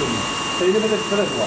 就是，所以那个吃的多。